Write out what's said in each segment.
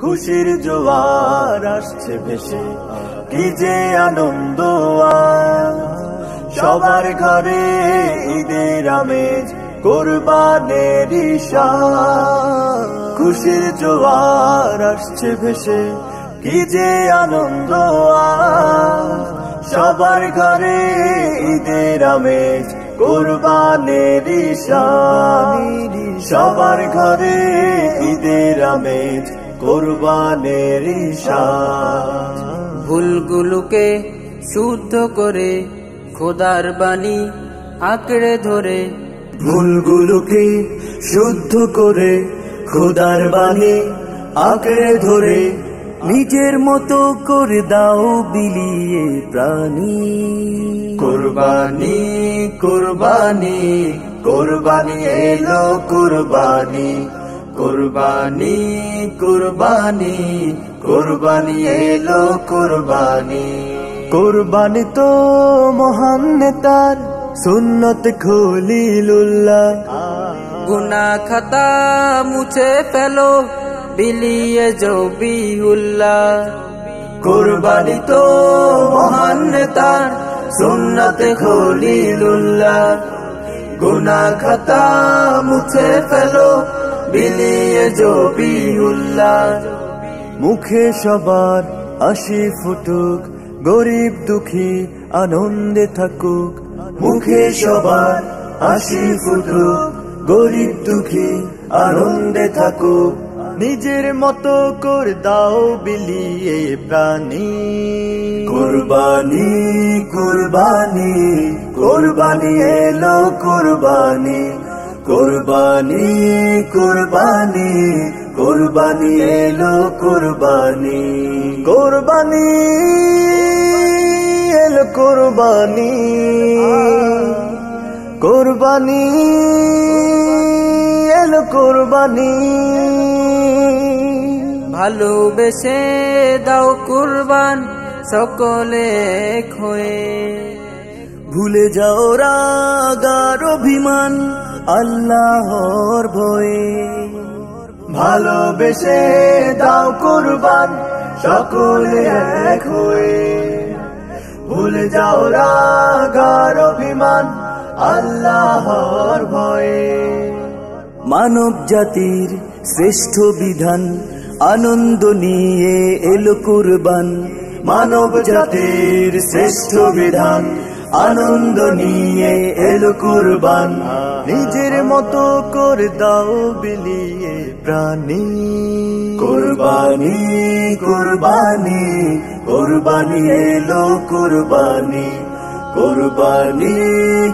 খুশির জোয়ার আসছে ভেসে, কি যে আনন্দ সবার ঘরে ঈদের আমেজ, কোরবানের। খুশির জোয়ার আসছে ভেসে, কি যে আনন্দ সবার ঘরে ঈদের আমেজ, কোরবানের। সবার ঘরে ঈদের আমেজ কোরবানের। ভুলগুলোকে শুদ্ধ করে খোদার বাণী আঁকড়ে ধরে। ভুলগুলোকে শুদ্ধ করে খোদার বাণী আঁকড়ে ধরে। নিজের মতো করে দাও বিলিয়ে প্রাণী। কোরবানি কোরবানি কোরবানি এলো কোরবানি। কোরবানি কোরবানি কোরবানি এলো কোরবানি। কোরবানি তো মহান নেতার সুন্নত খলিলুল্লাহ। গুনা খাতা মুছে ফেলো, বিলিয়ে জবিউল্লাহ কোরবানি তো মহান নেতার সুন্নত খলিলুল্লাহ। গুনা খাতা মুছে ফেলো বিলিয়ে জবিউল্লাহ মুখে সবার আশি ফুটুক, গরিব দুঃখী আনন্দে থাকুক। মুখে সবার আশি ফুটুক, গরিব দুঃখী আনন্দে থাকুক। নিজের মতো করে দাও বিলিয়ে প্রাণী। কুরবানি কুরবানি কুরবানি এলো কুরবানি। কুরবানি কুরবানি কুরবানি এলো কুরবানি। কুরবানি এলো কুরবানি। কুরবানি এলো কুরবানি। ভালোবেসে দাও কুরবান সকলে হয়ে ভুলে যাও রাগার অভিমান। আল্লাহর ভয়ে। ভালোবেসে দাও কুরবান সকলে এক হয়ে। ভুলে যাও রাগার অভিমান আল্লাহর ভয়ে। মানব জাতির শ্রেষ্ঠ বিধান আনন্দ নিয়ে এলো কুরবান। মানব জাতির শ্রেষ্ঠ বিধান আনন্দ নিয়ে এলো কুরবান। নিজের মতো করে দাও বিলিয়ে প্রাণী। কুরবানি কুরবানি কুরবানি এলো কুরবানি। কুরবানি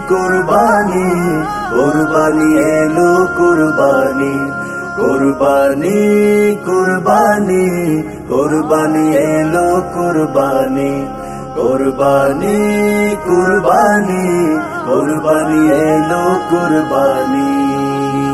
কুরবানি কুরবানি এলো কুরবানি। কুরবানি কুরবানি কুরবানি এলো কুরবানি। কুরবানি কুরবানি কুরবানি এলো কুরবানি।